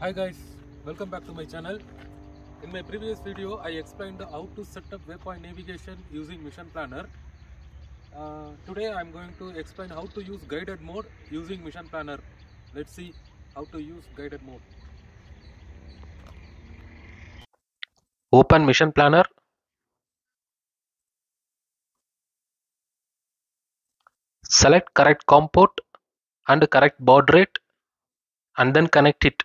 Hi guys, welcome back to my channel. In my previous video, I explained how to set up waypoint navigation using Mission Planner. Uh, today I am going to explain how to use guided mode using Mission Planner. Let's see how to use guided mode. Open Mission Planner. Select correct COM port and correct baud rate and then connect it.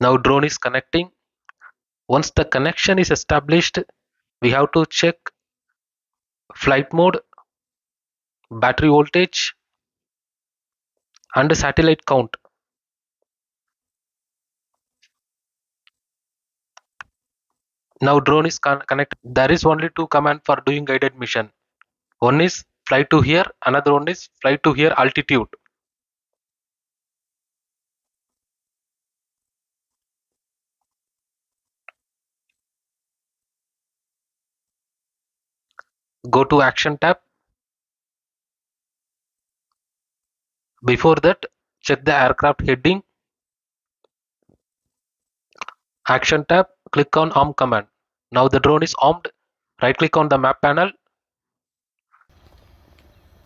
Now drone is connecting. Once the connection is established, we have to check flight mode, battery voltage and satellite count. Now drone is con- connected. There is only two command for doing guided mission. One is fly to here, another one is fly to here altitude. Go to action tab. Before that, check the aircraft heading. Action tab, click on arm command. Now the drone is armed. Right click on the map panel.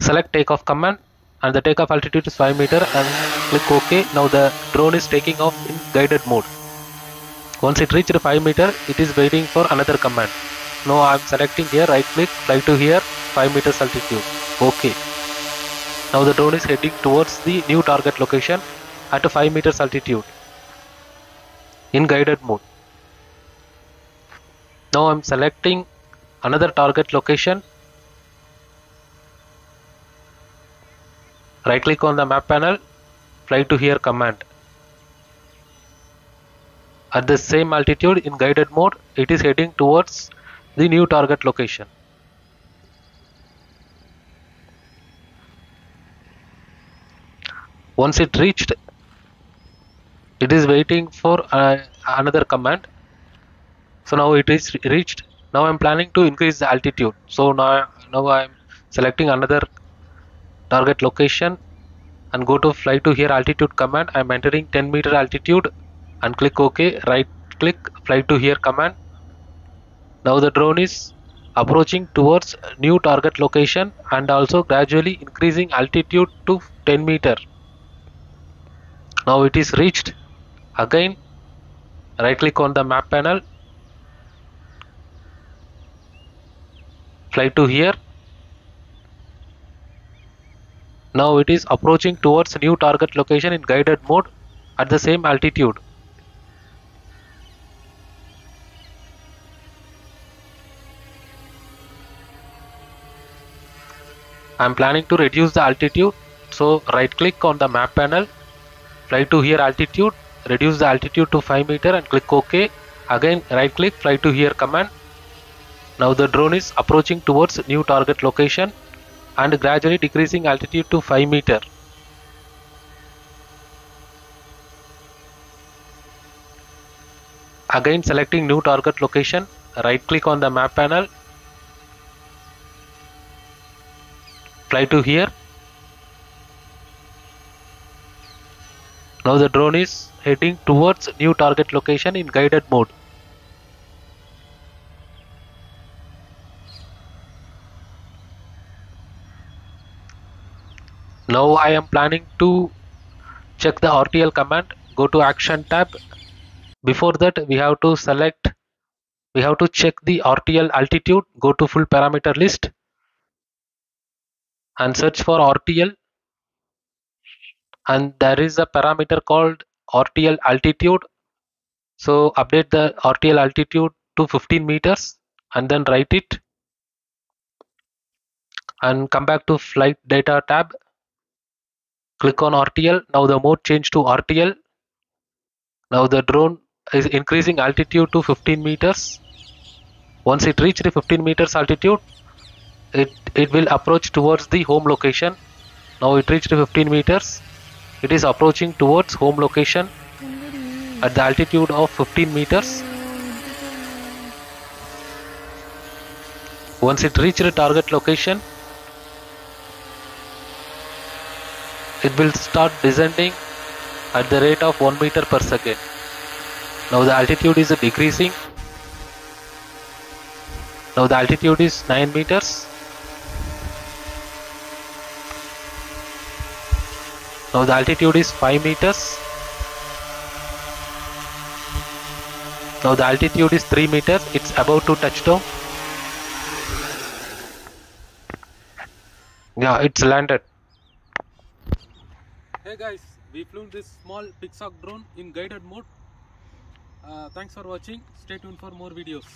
Select takeoff command and the takeoff altitude is 5 meter and click OK. Now the drone is taking off in guided mode. Once it reached 5 meter, it is waiting for another command. Now I am selecting here, right click, fly to here, 5 meters altitude. OK. Now the drone is heading towards the new target location at a 5 meters altitude in guided mode. Now I am selecting another target location. Right click on the map panel, fly to here command. At the same altitude in guided mode, it is heading towards the new target location. Once it reached, it is waiting for uh, another command. So now it is reached. Now I'm planning to increase the altitude. So now, now I'm selecting another target location and go to fly to here altitude command. I'm entering 10 meter altitude and click OK. Right click fly to here command. Now the drone is approaching towards new target location and also gradually increasing altitude to 10 meter. Now it is reached. Again right click on the map panel. Fly to here. Now it is approaching towards new target location in guided mode at the same altitude. I am planning to reduce the altitude so right click on the map panel fly to here altitude reduce the altitude to 5 meter and click ok. Again right click fly to here command. Now the drone is approaching towards new target location and gradually decreasing altitude to 5 meter. Again selecting new target location right click on the map panel fly to here. Now the drone is heading towards new target location in guided mode. Now I am planning to check the RTL command go to action tab. Before that we have to select we have to check the RTL altitude go to full parameter list and search for RTL and there is a parameter called RTL altitude. So update the RTL altitude to 15 meters and then write it. And come back to flight data tab. Click on RTL now the mode change to RTL now the drone is increasing altitude to 15 meters. Once it reaches 15 meters altitude it it will approach towards the home location. Now it reached 15 meters. It is approaching towards home location at the altitude of 15 meters. Once it reaches the target location it will start descending at the rate of 1 meter per second. Now the altitude is decreasing. Now the altitude is 9 meters. Now the altitude is 5 meters now the altitude is 3 meters it's about to touch down yeah it's landed Hey guys, we flew this small Pixhawk drone in guided mode. Uh, thanks for watching. Stay tuned for more videos.